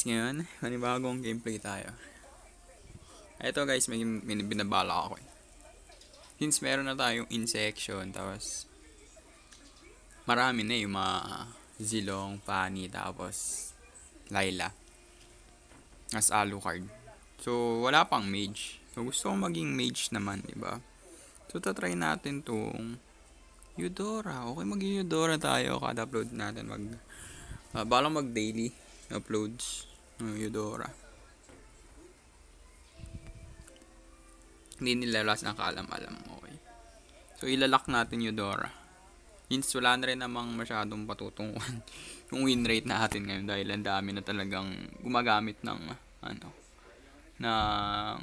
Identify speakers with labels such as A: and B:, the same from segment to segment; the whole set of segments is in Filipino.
A: guys, ngayon, manibagong gameplay tayo. Ito guys, may, binabala ako eh. Since meron na tayong insection, tapos marami na yung mga zilong, pani, tapos Laila. As Alucard. So, wala pang mage. So, gusto kong maging mage naman, di ba? So, tatry natin tong Eudora. Okay, maging Eudora tayo kada upload natin. Mag, uh, balang mag daily uploads ng Eudora. Hindi nila last nakaalam-alam. Okay. So, ilalak natin Eudora. Since wala na rin namang masyadong patutunguhan yung win rate natin ngayon dahil ang dami na talagang gumagamit ng ano ng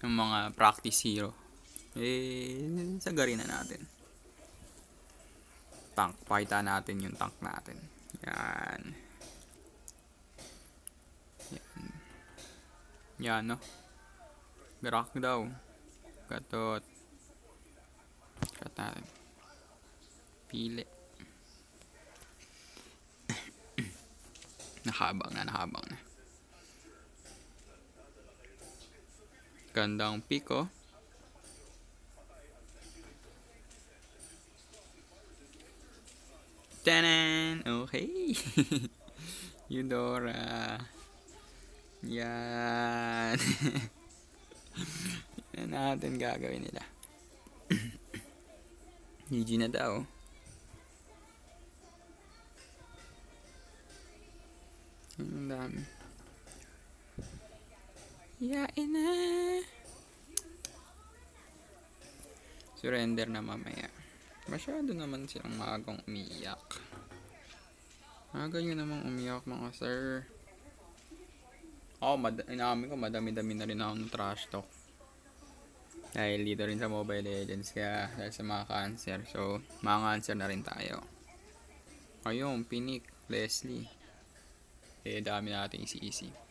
A: ng mga practice hero eh sagarin na natin tank pakita natin yung tank natin yan. Yan. Yan no? Garak daw. Katot. Kat natin pili. Nahabang na, nahabang na. Gandang piko. Tanan! Okay. Eudora. Yan. Yan natin gagawin nila. GG na daw. Ang dami. Yain na. Surrender na mamaya. Masyado naman silang maagang umiiyak. Maaga nyo namang umiyak mga sir. Ako, mad- inamin ko, madami-dami na rin ako ng trash talk. Dahil dito rin sa Mobile Legends, kaya dahil sa mga cancer. So, mga cancer na rin tayo. Ayun, Pinik, Leslie. Eh, dami natin isi-isi.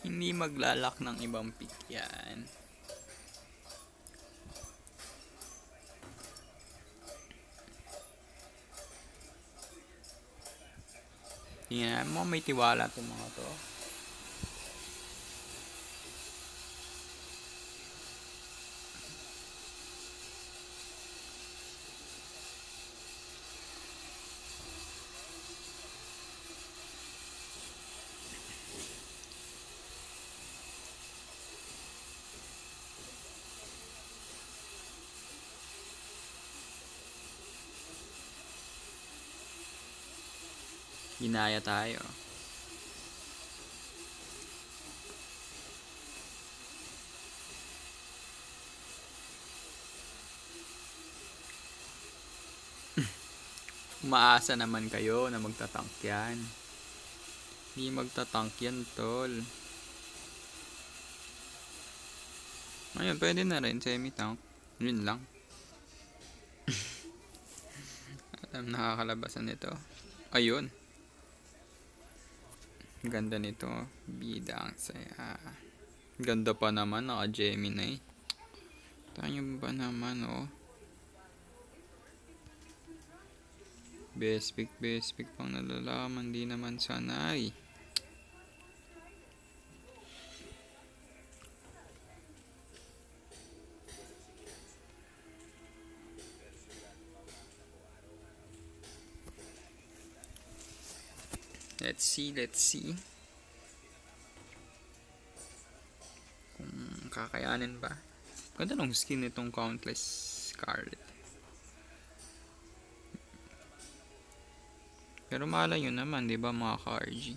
A: Hindi maglalak ng ibang pick yan. Yan, mo may tiwala itong mga to. Ginaya tayo. Umaasa naman kayo na magtatank yan. Hindi magtatank yan, tol. Ayun, pwede na rin semi-tank. Yun lang. Alam nakakalabasan nito. Ayun. Ganda nito. Bida ang saya. Ganda pa naman. Naka-Gemini. Tayo ba naman, oh. Best pick, best pick pang nalalaman. Di naman sanay. Let's see, let's see. Kung kakayanin ba. Ganda nung skin nitong Countless Scarlet. Pero malay yun naman, di ba mga ka-RG?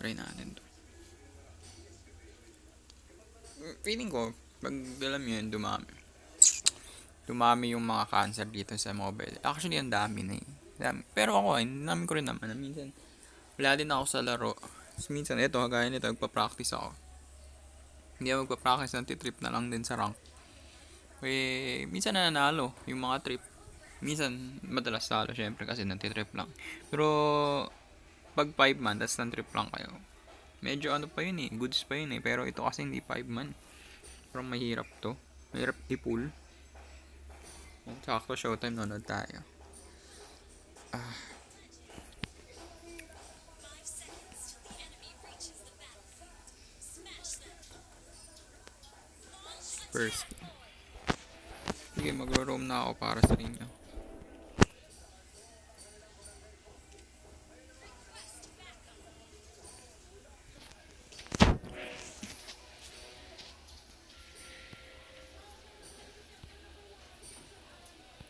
A: Try natin to. Feeling ko, pag alam yun, dumami. Dumami yung mga cancer dito sa mobile. Actually, ang dami na eh. Pero ako, namin ko rin naman. Minsan, wala din ako sa laro. Tapos minsan, ito, kagaya nito, magpa-practice ako. Hindi ako magpa-practice ng trip na lang din sa rank. Eh, minsan nananalo yung mga trip. Minsan, madalas talo syempre kasi nantitrip lang. Pero, pag 5 man, tas trip lang kayo. Medyo ano pa yun eh, goods pa yun eh. Pero ito kasi hindi 5 man. Pero mahirap to. Mahirap i-pull. Sakto showtime, nanonood tayo. Ah. First. Sige, magro-roam na ako para sa inyo.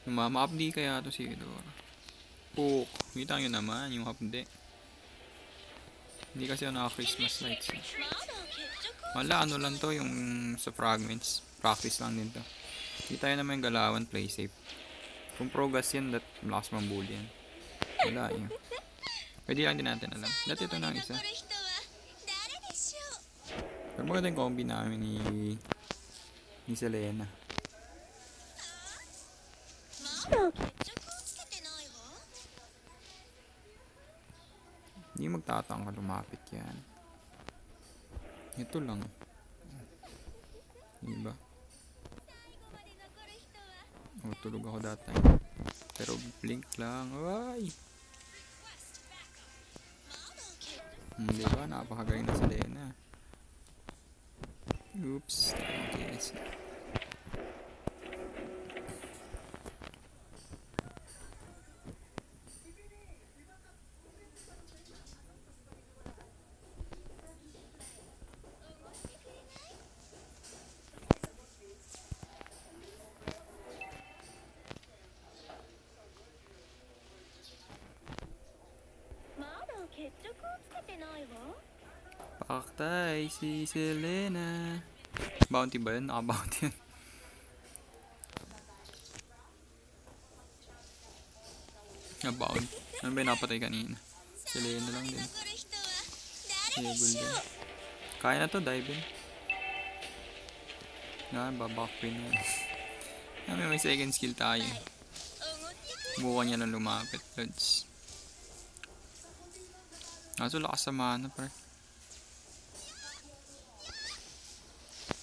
A: Mama-update kaya to si Dora. Puh, kita nyo naman yung hapde. Hindi kasi ako naka-Christmas lights. Eh. Wala, ano lang to yung sa fragments. Practice lang din to. Kita nyo naman yung galawan, play safe. Kung progas yan, that malakas mambuli yan. Wala yun. Pwede lang din natin alam. Dati ito na isa. Pero maganda yung combi namin ni, ni Selena. Hindi magtatanga lumapit yan. Ito lang. Diba? Oh, tulog ako that. Pero blink lang. Ay! Hmm, diba? Napakagaling na sa Lena. Oops. Yes. Si Selena. Bounty ba yun? Naka-bounty yun. Nabound. Ano ba yung napatay kanina? Selena lang din. Table din. Kaya na to, dive in. Nga, baback pin na. Namin may second skill tayo. Bukan niya lang lumapit, Lods. Kaso lakas sa mana, parang.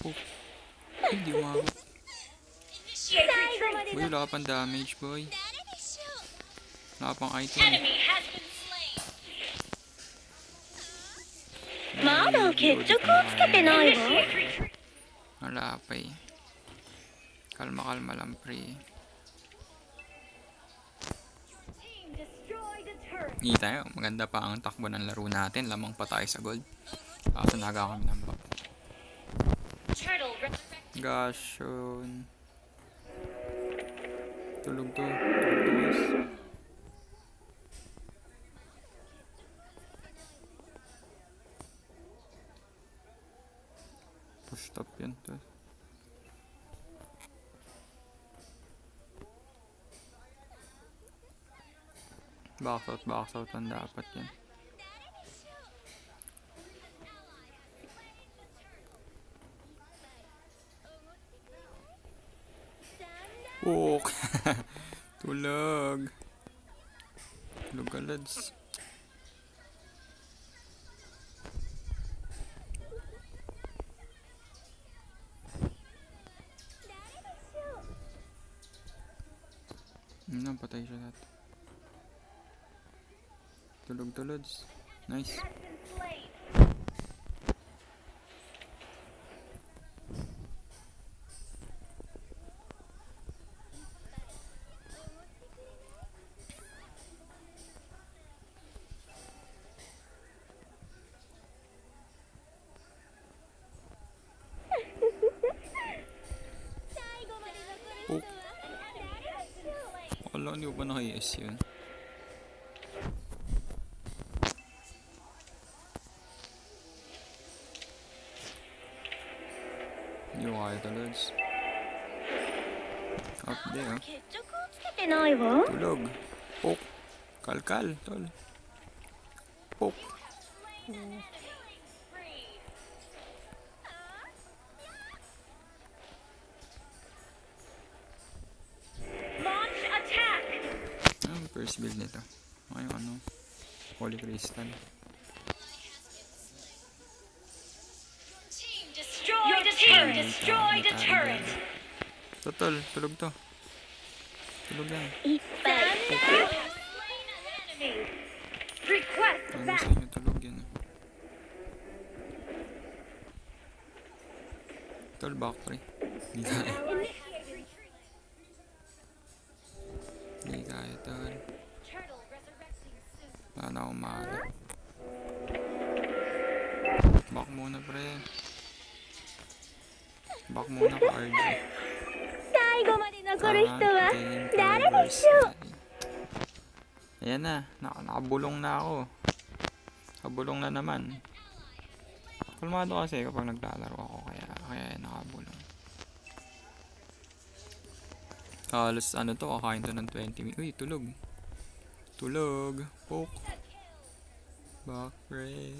B: po. Hindi mo ako.
A: Boy, wala ka pang damage, boy. Wala ka pang item. Mada, ketchup ko tsukete nai wa. Wala pa eh. Kalma-kalma lang, pre. Hindi tayo. Maganda pa ang takbo ng laro natin. Lamang pa tayo sa gold. Kaso naga kami ng
B: bako.
A: Gosh, yun. Tulog to. Tulog. Push top yan. To. Box out, box out ang dapat yan. Puk! Tulog! Tulog ka, lads. Hmm, patay siya lahat. Tulog to, lads. Nice. you soon. You are the lads. Up there. Tulog. Pok. Kalkal, tol. Pok. Mm. First build nito. Yung ano, Holy Crystal.
B: Team destroy the turret.
A: Totol, tulog to. Tulog yan.
B: Request
A: Ano
B: back.
A: tulog yan. ah. Tol, back pre. Hindi Wala na akong mahanap. Back muna, pre. Back muna ka,
B: RG.
A: Ah, Ayan na. Nak nakabulong na ako. Nakabulong na naman. Kalmado kasi kapag naglalaro ako. Kaya, kaya nakabulong. Halos ano to, kakain to ng 20 minutes. Uy, tulog. Tulog. Poke. Bakre.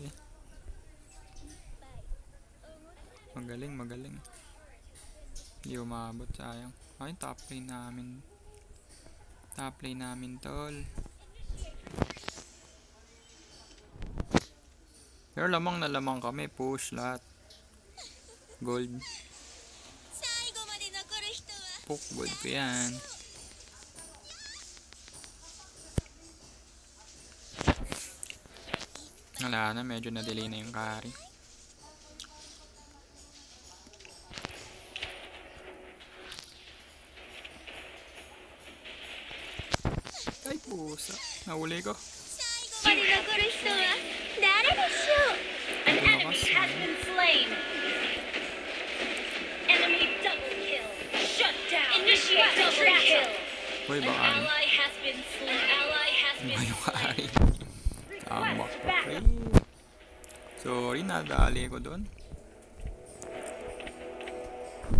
A: Magaling, magaling. Hindi umabot, sayang. Ay, top lane namin. Top lane namin, tol. Pero lamang na lamang kami. Push lahat. Gold. Pokeball ko yan. Wala na, medyo na-delay na yung carry. Ay, pusa. Nahuli ko.
B: An enemy has been slain. Ano enemy double kill. Shut down. Initiate double kill. An ally has
A: ang
B: boss
A: okay. Sorry nadali ko doon.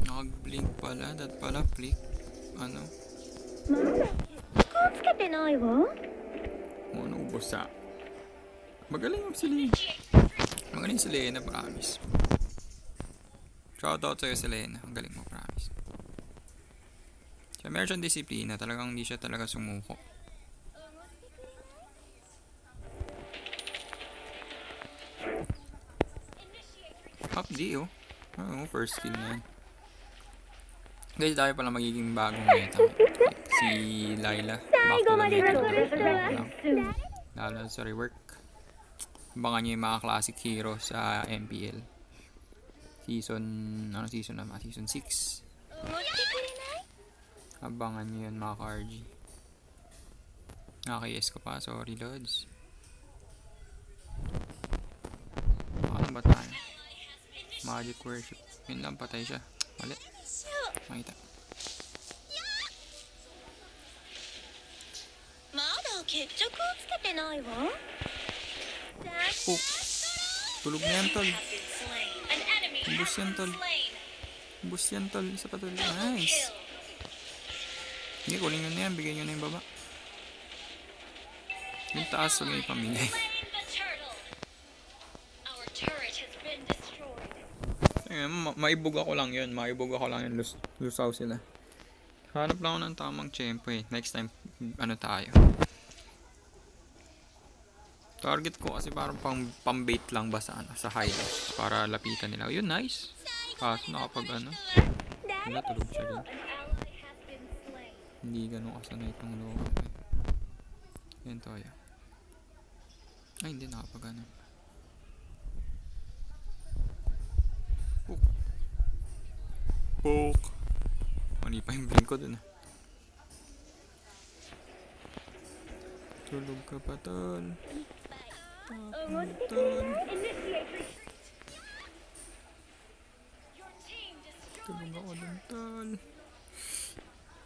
A: Nag blink pala dat pala flick ano? Oh naubos sa magaling sila magaling si Lena promise. Shoutout sa'yo si Lena. Ang galing mo, promise. Siya meron siyang disiplina. Talagang hindi siya talaga sumuko. D, oh. Oo, first kill na yan. Guys, tayo pala magiging bagong meta. Si Laila. Back to the meta. Lalo sa rework. Abangan nyo yung mga classic hero sa MPL. Season, ano season naman? Season 6. Abangan nyo yun mga ka-RG. Nakaka-yes ko pa. Sorry, Lods. Ano ba tayo? Magic worship. Yun lang, patay siya. Mali. Makita. Oh. Tulog na yan, tol.
B: Umbus
A: yan, tol. Umbus yan, tol. Isa pa, tol. Nice. Hindi, kunin nyo na yan. Bigyan nyo na yung baba. Yung taas, huwag nyo ipamigay. Ayun, ma- maibog ako lang yun. Maibog ako lang yun. Lus lusaw sila. Hanap lang ako ng tamang tempo eh. Next time, ano tayo. Target ko kasi parang pang, pang bait lang ba sa, ano, sa highlights. Para lapitan nila. Yun, nice. Kaso nakapag ano. Wala, tulog siya dun. Hindi ganun kasanay itong loob. Yan tayo. Ay, hindi nakapag ano. Pok! Mali pa yung blink ko dun ah. Tulog ka pa tol.
B: Papuntan.
A: Tulog ako dun tol.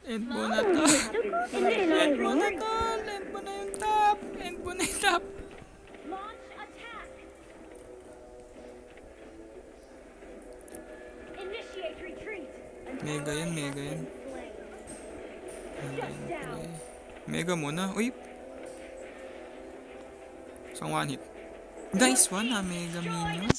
A: End mo na tol. End mo na tol. End mo na yung tap. End mo na yung
B: tap.
A: Mega yan, mega yan. Mega yan, pre. Mega muna. Uy! Isang one hit. Nice one ha, Mega Minion.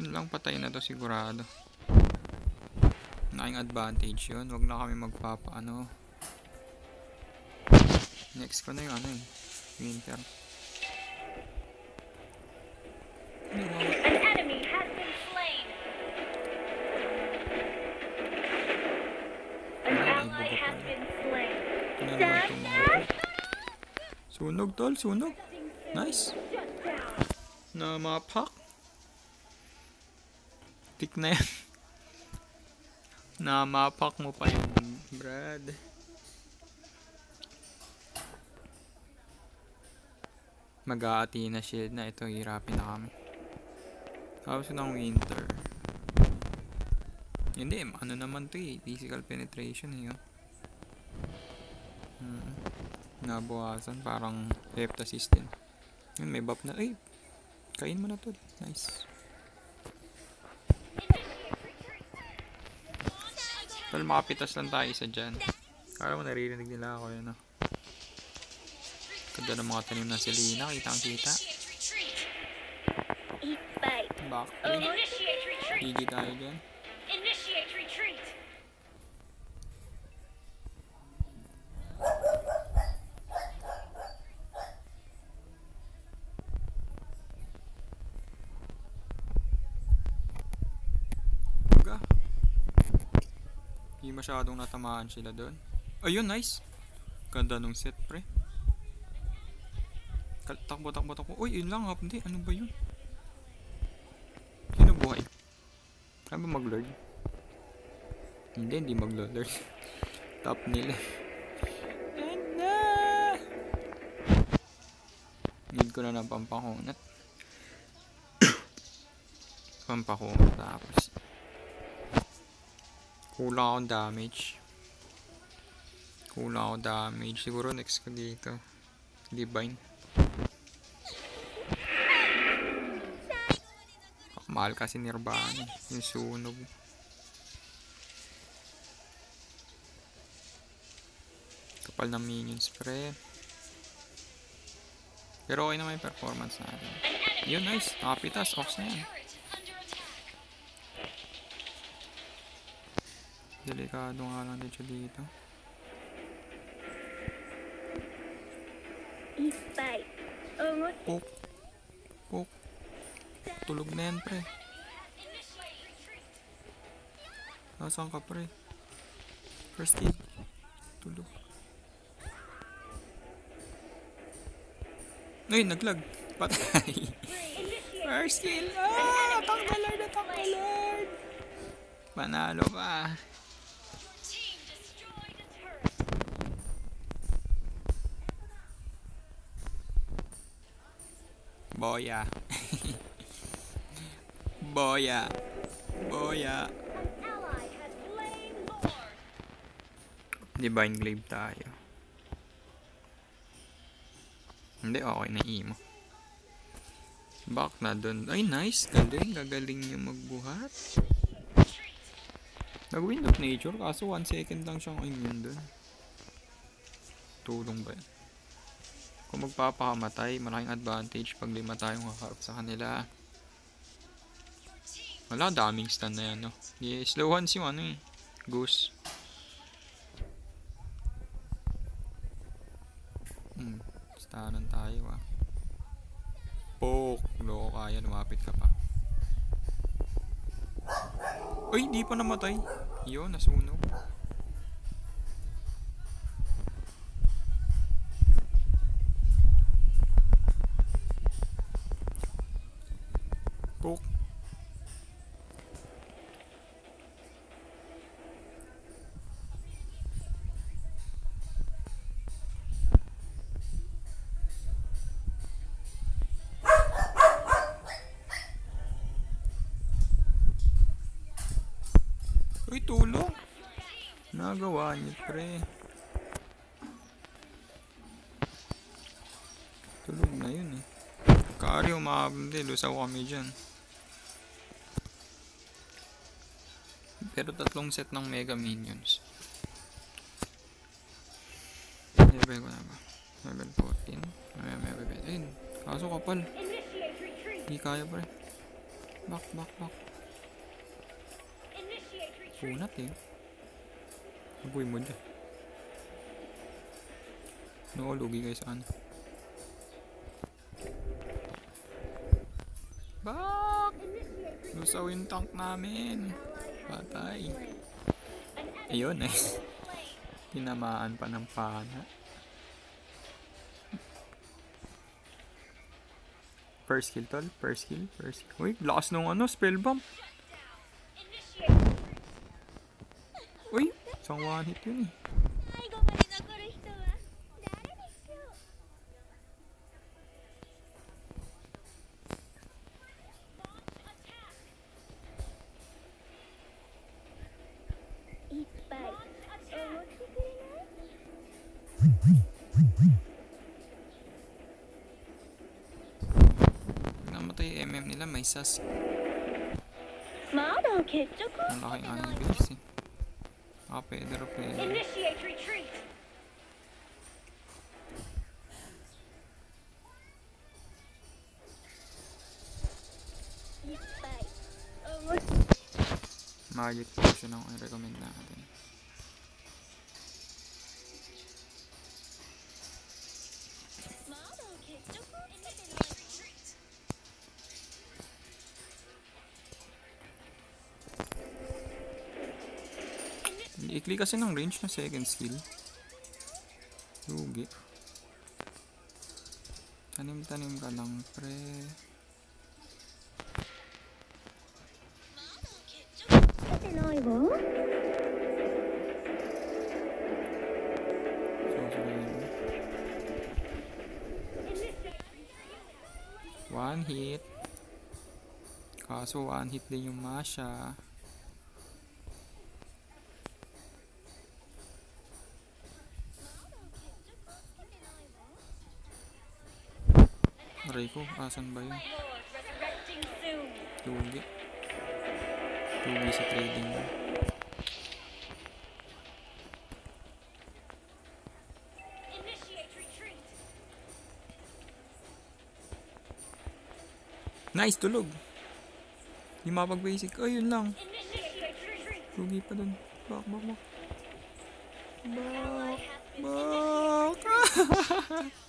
A: Yun lang patay na to sigurado. Naking advantage yun. Huwag na kami magpapa ano. Next ko na yung ano eh. Winter. Sunog tol, sunog. Nice. Na mapak. Tik na yan. na mapak mo pa yun, Brad. Mag-aati na shield na. Ito, hirapin na kami. Tapos ng winter. Hindi, ano naman to eh. Physical penetration eh. Oh. Hmm. Nabukasan, parang heptasis din. Yun, may buff na. Ay! Kain mo na to. Nice. Tol, makapitas lang tayo isa dyan. Kala mo naririnig nila ako yun, ah. Ganda ng mga tanim na si Lina. Kitang kita. Back. Higi tayo dyan. Hindi masyadong natamaan sila doon. Ayun, nice. Ganda nung set, pre. Takbo, takbo, takbo. Uy, yun lang, hindi. Ano ba yun? Sino buhay? Ano ba mag-lord? Hindi, hindi mag-lord. Top nila. Ganda! Need ko na ng pampakunat. pampakunat tapos. Kulang akong damage. Kulang akong damage. Siguro next ko dito. Divine. Mahal kasi Nirvana. Yung sunog. Kapal ng minions pre. Pero okay naman yung performance natin. Yun, nice. Nakapitas. Ox na yan. Delikado nga lang siya dito. Pok. Pok. Tulog na yan, pre. Nasaan ka, pre? First aid. Tulog. Ay, naglag. Patay. First kill. Ah! Attack the Lord, attack the Lord. Panalo ka. Boya. Boya. Boya. Divine Glaive tayo. Hindi, okay na imo. Back na dun. Ay, nice. Galing. Gagaling niya magbuhat. Nag-wind of nature. Kaso 1 second lang siyang immune dun. Tulong ba yan? Kung magpapakamatay, malaking advantage pag lima tayong haharap sa kanila. Wala, daming stun na yan, no? Yeah, slow hands yung ano eh. Goose. Hmm, stunan tayo ah. Poke! Loko kaya, lumapit ka pa. Uy, di pa namatay. Yun, nasunog. Tulog na yun eh. Kari, umabindi. Lusaw kami dyan. Pero tatlong set ng Mega Minions. Level ko na ba? Level 14. May may may Ayun. Kaso kapal. Hindi kaya pa rin. Back, back, back. Kunat eh. Agoy mo dyan. No, lugi kayo sa ano. Lusaw yung tank namin. Patay. Ayun eh. Tinamaan pa ng pana. First kill tol, first kill, first kill. Uy, lakas nung ano, spell bomb. Uy, isang one hit yun eh. prenses. Ben daha iyi haline gelirsin. AP'dir
B: Initiate retreat.
A: gli funzionano, recomendato. Ikli kasi ng range ng second skill. Lugi. Tanim-tanim ka lang, pre. One hit. Kaso one hit din yung Masha. Aray ko, asan ba yun? Lugi. Lugi sa trading mo. Nice, tulog. Hindi mapag-basic. Oh, yun lang. Lugi pa dun. Bak, bak, bak.
B: Ally has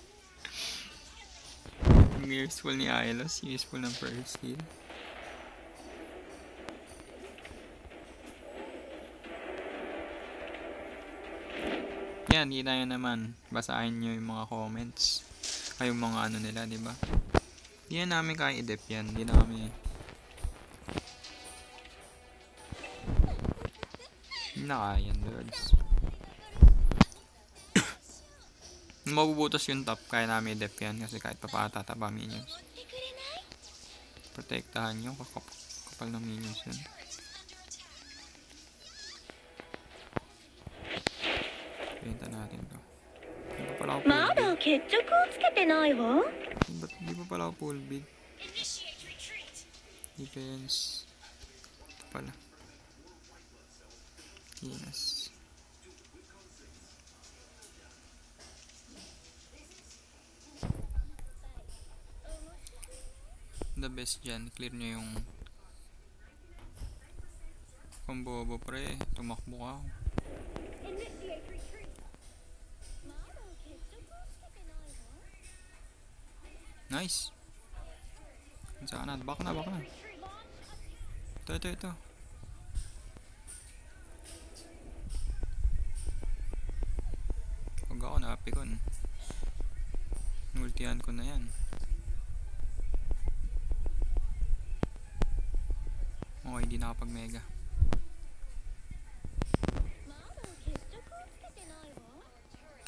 A: Ang useful ni Ailos. Useful ng first skill. Yan, kita nyo naman. Basahin nyo yung mga comments. Ay, yung mga ano nila, di ba? Hindi na namin kaya i-dep yan. Hindi na kami... Hindi na kaya yan, Lords. Mabubutas yung top. Kaya namin i-def yan. Kasi kahit pa patataba minions. Protektahan nyo. Kapal ng minions yun. Pinta natin to. Hindi pa pala ako full build. Hindi pa pala ako full
B: build.
A: Defense. Ito pala. Yes. best dyan, clear nyo yung kung bobo pre, tumakbo ka. Nice! Saan na? Back na, back na. Ito, ito, ito. Huwag ako na-apikon. Multihan ko na yan. Okay,
B: hindi nakapag mega.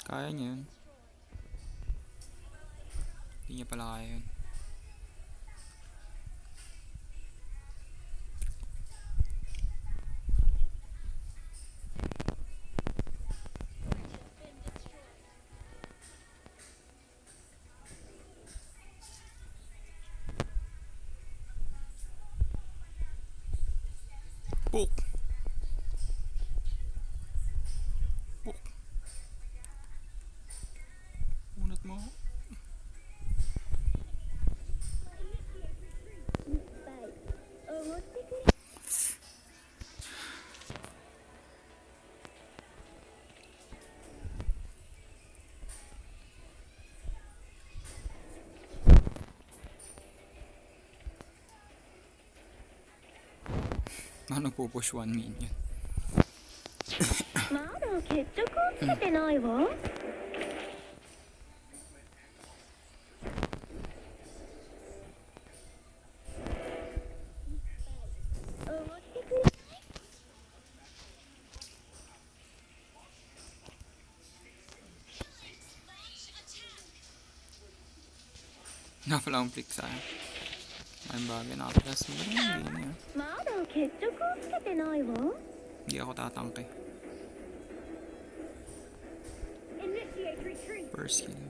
A: Kaya niya yun. Hindi niya pala kaya yun. Ano po push 1 minion?
B: まだ決着をつけてないわ、おごってくれ
A: Na pala ang flick sa akin. Ay bagay nakatalas mo rin. Hindi na yun.
B: まだ 決着をつけてないわ。いや、ほたんけ。
A: Initiate!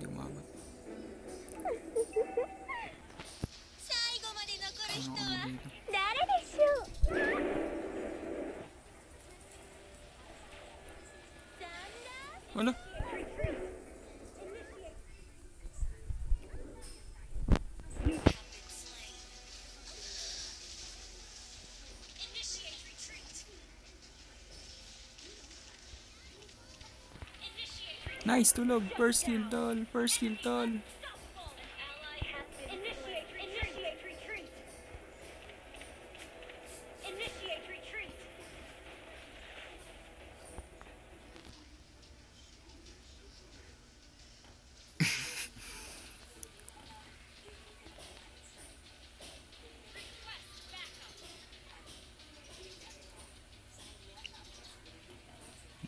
A: Nice tulog. First kill tol. First kill tol.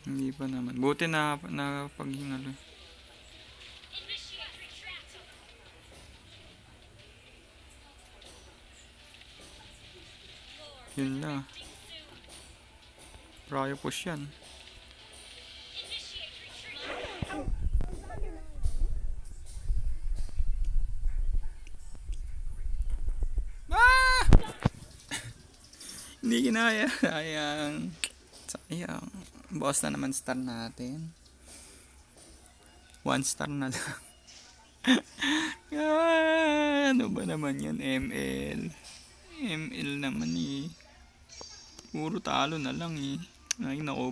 A: Hindi pa naman. Buti na, na
B: retreat.
A: Yun na. Ryo push yan. Ah! Hindi kinaya. Sayang. Sayang. Boss na naman star natin. One star na lang. ah, ano ba naman yan? ML. ML naman eh. Puro talo na lang eh. Ay, nako.